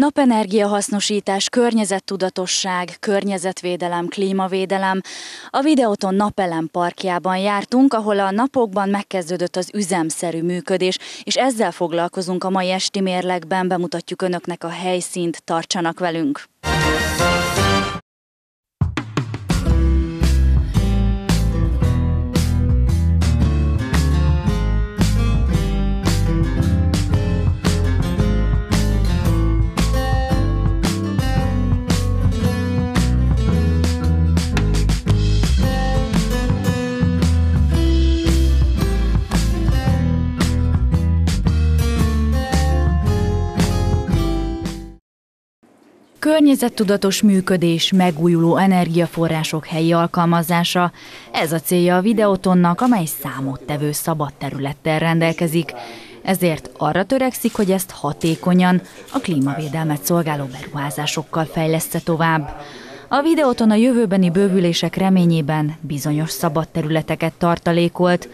Napenergia hasznosítás, környezettudatosság, környezetvédelem, klímavédelem. A videóton Napelem parkjában jártunk, ahol a napokban megkezdődött az üzemszerű működés, és ezzel foglalkozunk a mai esti mérlegben, bemutatjuk önöknek a helyszínt, tartsanak velünk! Környezettudatos működés, megújuló energiaforrások helyi alkalmazása, ez a célja a videótonnak, amely számottevő szabad területtel rendelkezik. Ezért arra törekszik, hogy ezt hatékonyan, a klímavédelmet szolgáló beruházásokkal fejleszte tovább. A videóton a jövőbeni bővülések reményében bizonyos szabad területeket tartalékolt,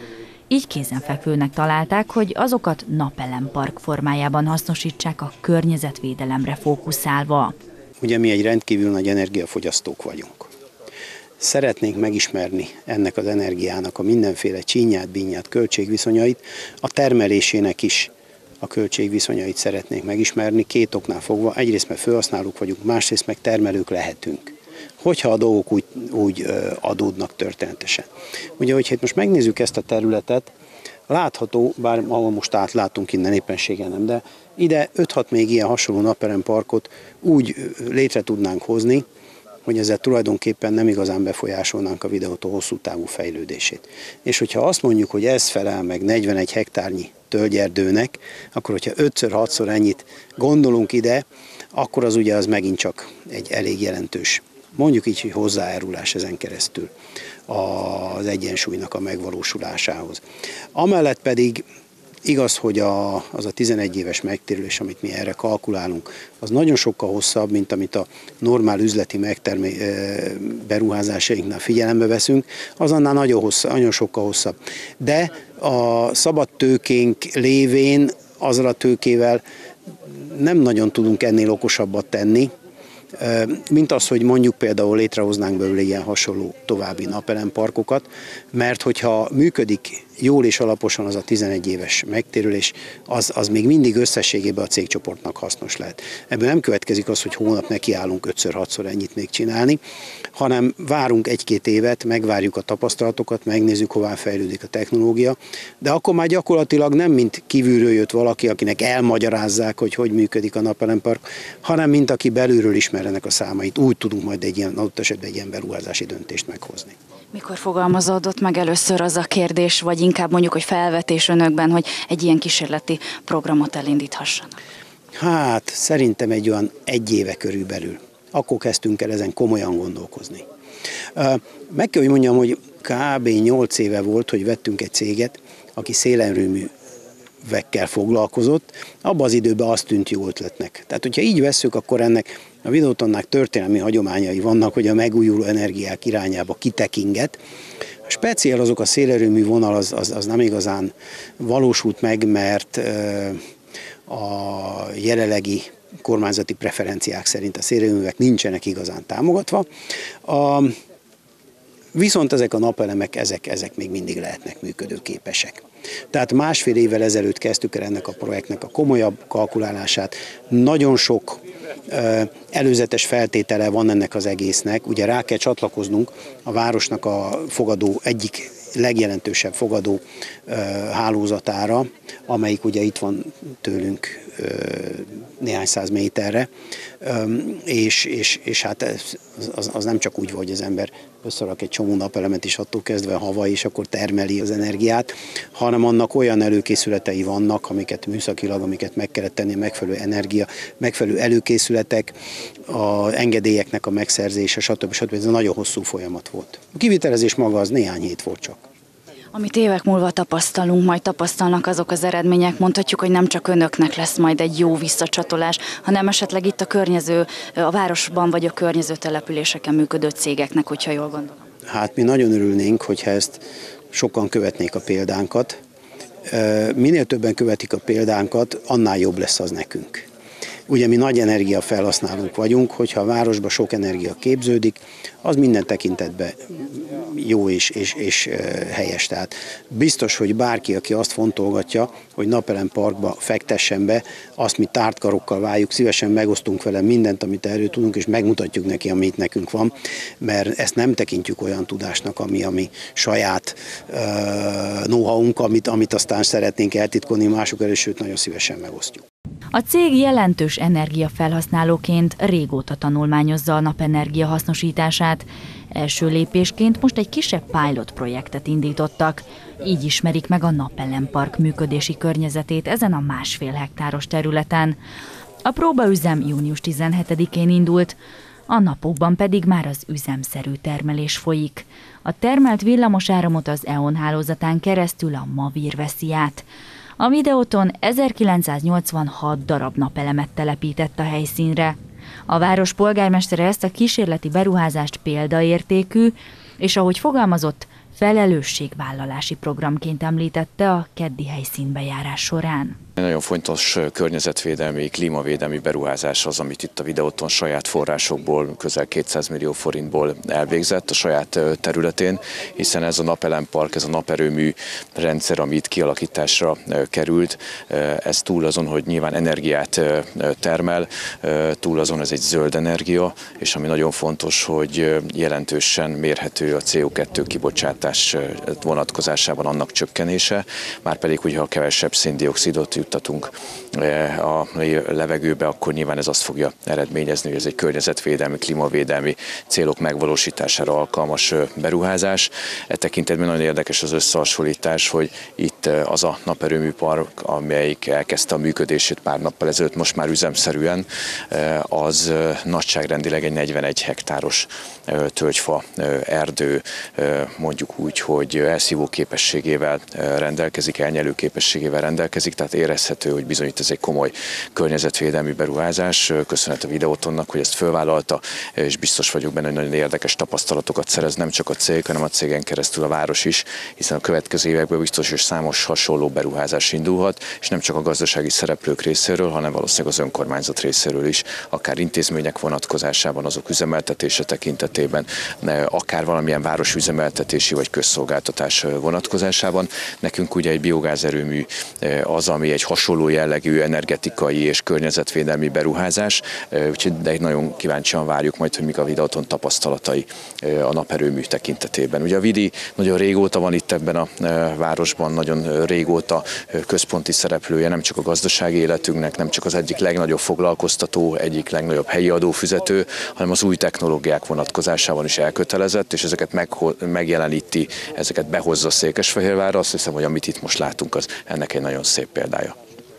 így kézenfekvőnek találták, hogy azokat napelempark formájában hasznosítsák a környezetvédelemre fókuszálva. Ugye mi egy rendkívül nagy energiafogyasztók vagyunk. Szeretnénk megismerni ennek az energiának a mindenféle csínyát, bínyát, költségviszonyait, a termelésének is a költségviszonyait szeretnénk megismerni, két oknál fogva. Egyrészt, mert felhasználók vagyunk, másrészt meg termelők lehetünk hogyha a dolgok úgy, úgy adódnak történetesen. Ugye, hogyha itt most megnézzük ezt a területet, látható, bár ahol most átlátunk innen éppenségen nem, de ide 5-6 még ilyen hasonló naperemparkot úgy létre tudnánk hozni, hogy ezzel tulajdonképpen nem igazán befolyásolnánk a videótól hosszú távú fejlődését. És hogyha azt mondjuk, hogy ez felel meg 41 hektárnyi tölgyerdőnek, akkor hogyha 5-6-szor ennyit gondolunk ide, akkor az ugye az megint csak egy elég jelentős, mondjuk így, hogy hozzájárulás ezen keresztül az egyensúlynak a megvalósulásához. Amellett pedig Igaz, hogy a, az a 11 éves megtérülés, amit mi erre kalkulálunk, az nagyon sokkal hosszabb, mint amit a normál üzleti megtermé, beruházásainknál figyelembe veszünk, az annál nagyon, hosszabb, nagyon sokkal hosszabb. De a szabad tőkénk lévén azzal a tőkével nem nagyon tudunk ennél okosabbat tenni, mint az, hogy mondjuk például létrehoznánk belőle ilyen hasonló további napelemparkokat, mert hogyha működik jól és alaposan az a 11 éves megtérülés, az, az még mindig összességében a cégcsoportnak hasznos lehet. Ebből nem következik az, hogy hónap nekiállunk 5-6-szor ennyit még csinálni, hanem várunk egy-két évet, megvárjuk a tapasztalatokat, megnézzük, hová fejlődik a technológia, de akkor már gyakorlatilag nem mint kívülről jött valaki, akinek elmagyarázzák, hogy hogy működik a napelempark, hanem mint aki belülről ismer ennek a számait. Úgy tudunk majd egy ilyen adott esetben egy ilyen beruházási döntést meghozni. Mikor fogalmazódott meg először az a kérdés, vagy inkább mondjuk, hogy felvetés önökben, hogy egy ilyen kísérleti programot elindíthassanak? Hát szerintem egy olyan egy éve körülbelül. Akkor kezdtünk el ezen komolyan gondolkozni. Meg kell, hogy mondjam, hogy kb. 8 éve volt, hogy vettünk egy céget, aki szélenrőmű vekkel foglalkozott, abban az időben azt tűnt jó ötletnek. Tehát, hogyha így vesszük, akkor ennek a videótonnák történelmi hagyományai vannak, hogy a megújuló energiák irányába kitekinget. Speciál azok a szélerőmű vonal az, az, az nem igazán valósult meg, mert a jelenlegi kormányzati preferenciák szerint a szélerőművek nincsenek igazán támogatva. A, viszont ezek a napelemek, ezek, ezek még mindig lehetnek működőképesek. Tehát másfél évvel ezelőtt kezdtük el ennek a projektnek a komolyabb kalkulálását. Nagyon sok előzetes feltétele van ennek az egésznek. Ugye rá kell csatlakoznunk a városnak a fogadó egyik legjelentősebb fogadó hálózatára, amelyik ugye itt van tőlünk néhány száz méterre, és, és, és hát az, az nem csak úgy van, hogy az ember összerak egy csomó napelemet is attól kezdve hava, és akkor termeli az energiát, hanem annak olyan előkészületei vannak, amiket műszakilag, amiket meg kellett tenni, megfelelő energia, megfelelő előkészületek, a engedélyeknek a megszerzése, stb. stb. Ez egy nagyon hosszú folyamat volt. A kivitelezés maga az néhány hét volt csak. Amit évek múlva tapasztalunk, majd tapasztalnak azok az eredmények, mondhatjuk, hogy nem csak önöknek lesz majd egy jó visszacsatolás, hanem esetleg itt a környező, a városban vagy a környező településeken működő cégeknek, hogyha jól gondolom. Hát mi nagyon örülnénk, hogyha ezt sokan követnék a példánkat. Minél többen követik a példánkat, annál jobb lesz az nekünk. Ugye mi nagy energiafelhasználók vagyunk, hogyha a városban sok energia képződik, az minden tekintetben jó és, és, és helyes. Tehát biztos, hogy bárki, aki azt fontolgatja, hogy Napelem Parkba fektessen be, azt mi tártkarokkal váljuk, szívesen megosztunk vele mindent, amit erről tudunk, és megmutatjuk neki, amit nekünk van, mert ezt nem tekintjük olyan tudásnak, ami a mi saját uh, know amit, amit aztán szeretnénk eltitkolni mások előtt, sőt nagyon szívesen megosztjuk. A cég jelentős energiafelhasználóként régóta tanulmányozza a napenergia hasznosítását. Első lépésként most egy kisebb pilot projektet indítottak. Így ismerik meg a Napelempark működési környezetét ezen a másfél hektáros területen. A próbaüzem június 17-én indult, a napokban pedig már az üzemszerű termelés folyik. A termelt villamos áramot az EON hálózatán keresztül a Mavir veszi át. A videóton 1986 darab napelemet telepített a helyszínre. A város polgármestere ezt a kísérleti beruházást példaértékű, és ahogy fogalmazott, felelősségvállalási programként említette a keddi helyszínbejárás során. Nagyon fontos környezetvédelmi, klímavédelmi beruházás az, amit itt a videóton saját forrásokból, közel 200 millió forintból elvégzett a saját területén, hiszen ez a napelempark, ez a naperőmű rendszer, ami itt kialakításra került, ez túl azon, hogy nyilván energiát termel, túl azon ez egy zöld energia, és ami nagyon fontos, hogy jelentősen mérhető a CO2 kibocsátás vonatkozásában annak csökkenése, már pedig, hogyha kevesebb széndiokszidot juttatunk eh, a levegőbe, akkor nyilván ez azt fogja eredményezni, hogy ez egy környezetvédelmi, klímavédelmi célok megvalósítására alkalmas beruházás. E tekintetben nagyon érdekes az összehasonlítás, hogy itt az a naperőmű park, amelyik elkezdte a működését pár nappal ezelőtt, most már üzemszerűen, az nagyságrendileg egy 41 hektáros tölgyfa erdő, mondjuk úgy, hogy elszívó képességével rendelkezik, elnyelő képességével rendelkezik, tehát érezhető, hogy bizony itt ez egy komoly környezetvédelmi beruházás. Köszönet a videótonnak, hogy ezt fölvállalta, és biztos vagyok benne, hogy nagyon érdekes tapasztalatokat szerez nem csak a cég, hanem a cégen keresztül a város is, hiszen a következő években biztos, hogy számos hasonló beruházás indulhat, és nem csak a gazdasági szereplők részéről, hanem valószínűleg az önkormányzat részéről is, akár intézmények vonatkozásában, azok üzemeltetése tekintetében, akár valamilyen városüzemeltetési vagy közszolgáltatás vonatkozásában. Nekünk ugye egy biogázerőmű az, ami egy hasonló jellegű energetikai és környezetvédelmi beruházás, úgyhogy de nagyon kíváncsian várjuk majd, hogy mik a Vidaton tapasztalatai a naperőmű tekintetében. Ugye a Vidi nagyon régóta van itt ebben a városban, nagyon régóta központi szereplője nem csak a gazdasági életünknek, nem csak az egyik legnagyobb foglalkoztató, egyik legnagyobb helyi adófizető, hanem az új technológiák vonatkozásában is elkötelezett, és ezeket megjeleníti, ezeket behozza Székesfehérvárra. Azt hiszem, hogy amit itt most látunk, az ennek egy nagyon szép példája.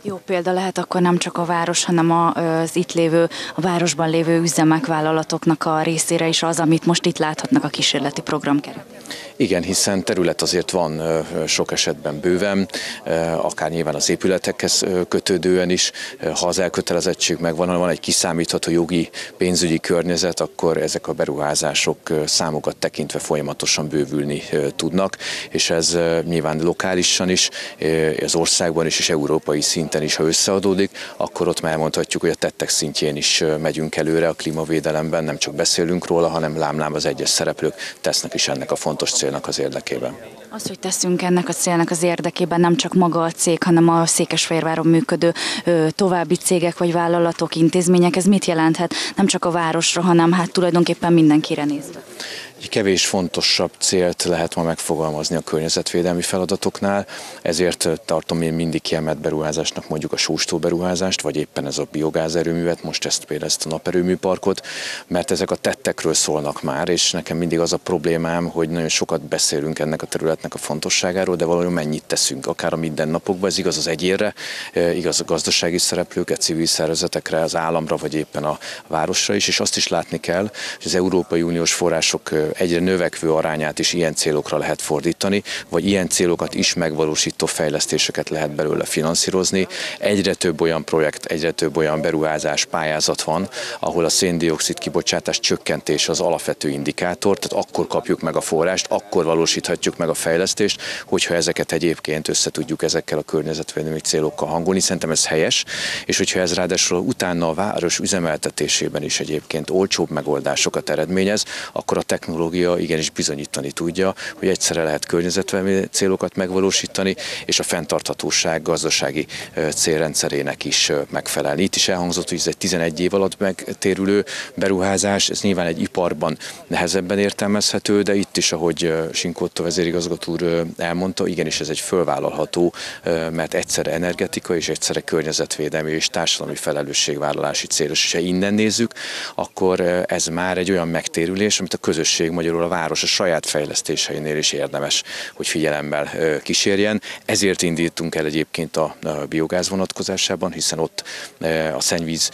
Jó példa lehet akkor nem csak a város, hanem az itt lévő, a városban lévő üzemek, vállalatoknak a részére is az, amit most itt láthatnak a kísérleti program keretében. Igen, hiszen terület azért van sok esetben bőven, akár nyilván az épületekhez kötődően is, ha az elkötelezettség megvan, van egy kiszámítható jogi, pénzügyi környezet, akkor ezek a beruházások számokat tekintve folyamatosan bővülni tudnak, és ez nyilván lokálisan is, az országban is, és európai szinten is, ha összeadódik, akkor ott már elmondhatjuk, hogy a tettek szintjén is megyünk előre a klímavédelemben, nem csak beszélünk róla, hanem lámlám az egyes szereplők tesznek is ennek a fontos cél célnak az érdekében. Az, hogy teszünk ennek a célnak az érdekében nem csak maga a cég, hanem a Székesfehérváron működő ö, további cégek vagy vállalatok, intézmények, ez mit jelenthet? Nem csak a városra, hanem hát tulajdonképpen mindenkire nézve. Egy kevés fontosabb célt lehet ma megfogalmazni a környezetvédelmi feladatoknál, ezért tartom én mindig kiemelt beruházásnak mondjuk a sóstó beruházást, vagy éppen ez a biogázerőművet, most ezt például ezt a naperőműparkot, mert ezek a tettekről szólnak már, és nekem mindig az a problémám, hogy nagyon sokat beszélünk ennek a területnek a fontosságáról, de valójában mennyit teszünk, akár a mindennapokban, ez igaz az egyérre, igaz a gazdasági szereplőkre, civil szervezetekre, az államra, vagy éppen a városra is, és azt is látni kell, hogy az Európai Uniós források egyre növekvő arányát is ilyen célokra lehet fordítani, vagy ilyen célokat is megvalósító fejlesztéseket lehet belőle finanszírozni. Egyre több olyan projekt, egyre több olyan beruházás, pályázat van, ahol a széndiokszid kibocsátás csökkentés az alapvető indikátor, tehát akkor kapjuk meg a forrást, akkor valósíthatjuk meg a fejlesztést, hogyha ezeket egyébként össze tudjuk ezekkel a környezetvédelmi célokkal hangolni. Szerintem ez helyes, és hogyha ez ráadásul utána a város üzemeltetésében is egyébként olcsóbb megoldásokat eredményez, akkor a technológia igenis bizonyítani tudja, hogy egyszerre lehet környezetvédelmi célokat megvalósítani, és a fenntarthatóság gazdasági célrendszerének is megfelelni. Itt is elhangzott, hogy ez egy 11 év alatt megtérülő beruházás, ez nyilván egy iparban nehezebben értelmezhető, de itt is, ahogy Sinkotto vezérigazgató úr elmondta, igenis ez egy fölvállalható, mert egyszerre energetika és egyszerre környezetvédelmi és társadalmi felelősségvállalási cél. És ha innen nézzük, akkor ez már egy olyan megtérülés, amit a közösség, magyarul a város a saját fejlesztéseinél is érdemes, hogy figyelemmel kísérjen. Ezért indítunk el egyébként a biogáz vonatkozásában, hiszen ott a szennyvíz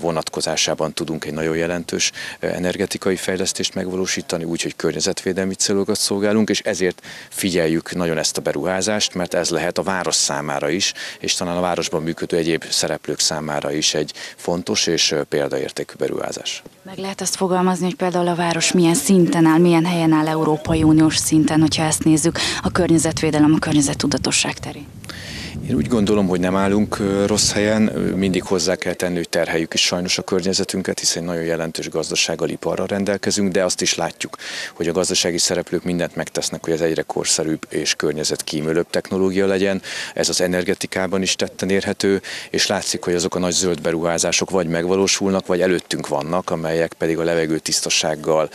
vonatkozásában tudunk egy nagyon jelentős energetikai fejlesztést megvalósítani, úgyhogy környezetvédelmi célokat szolgálunk, és ezért figyeljük nagyon ezt a beruházást, mert ez lehet a város számára is, és talán a városban működő egyéb szereplők számára is egy fontos és példaértékű beruházás. Meg lehet azt fogalmazni, hogy például a város milyen szinten áll, milyen helyen áll Európai Uniós szinten, hogyha ezt nézzük, a környezetvédelem, a környezettudatosság terén. Én úgy gondolom, hogy nem állunk rossz helyen, mindig hozzá kell tenni, hogy terheljük is sajnos a környezetünket, hiszen nagyon jelentős gazdasággal, iparral rendelkezünk, de azt is látjuk, hogy a gazdasági szereplők mindent megtesznek, hogy ez egyre korszerűbb és környezetkímélőbb technológia legyen. Ez az energetikában is tetten érhető, és látszik, hogy azok a nagy zöld beruházások vagy megvalósulnak, vagy előttünk vannak, amelyek pedig a levegő tisztasággal,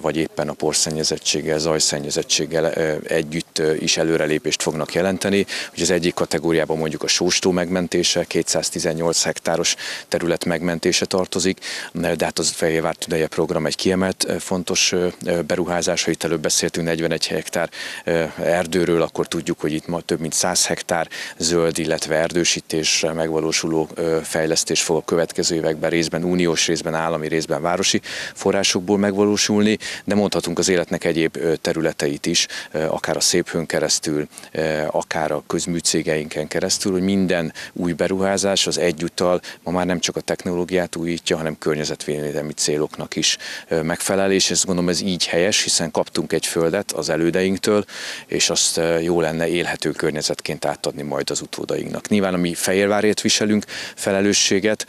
vagy éppen a porszennyezettséggel, zajszennyezettséggel együtt is előrelépést fognak jelenteni. Hogy az egyik kategóriában mondjuk a sóstó megmentése, 218 hektáros terület megmentése tartozik, de hát az Fehérvár Tüdeje program egy kiemelt fontos beruházás, ha itt előbb beszéltünk 41 hektár erdőről, akkor tudjuk, hogy itt ma több mint 100 hektár zöld, illetve erdősítésre megvalósuló fejlesztés fog a következő években részben uniós, részben állami, részben városi forrásokból megvalósulni, de mondhatunk az életnek egyéb területeit is, akár a széphőn keresztül, akár a közműcégeink éveken keresztül, hogy minden új beruházás az egyúttal ma már nem csak a technológiát újítja, hanem környezetvédelmi céloknak is megfelel, és ezt gondolom ez így helyes, hiszen kaptunk egy földet az elődeinktől, és azt jó lenne élhető környezetként átadni majd az utódainknak. Nyilván, ami Fehérvárért viselünk felelősséget,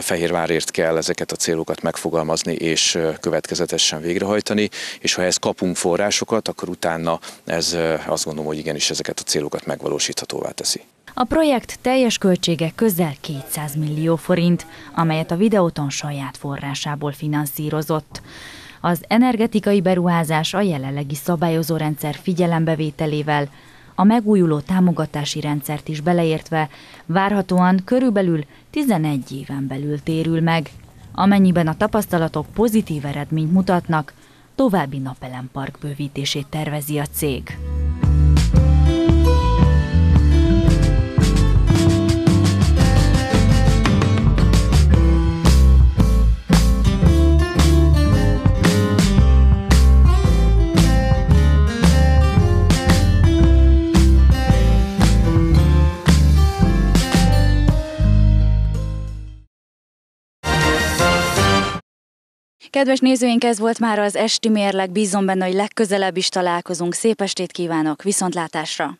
Fehérvárért kell ezeket a célokat megfogalmazni és következetesen végrehajtani, és ha ehhez kapunk forrásokat, akkor utána ez azt gondolom, hogy igenis ezeket a célokat megvalósíthatóvá teszi. A projekt teljes költsége közel 200 millió forint, amelyet a videóton saját forrásából finanszírozott. Az energetikai beruházás a jelenlegi szabályozórendszer figyelembevételével, a megújuló támogatási rendszert is beleértve várhatóan körülbelül 11 éven belül térül meg. Amennyiben a tapasztalatok pozitív eredményt mutatnak, további napelempark bővítését tervezi a cég. Kedves nézőink, ez volt már az esti mérleg, bízom benne, hogy legközelebb is találkozunk. Szép estét kívánok, viszontlátásra!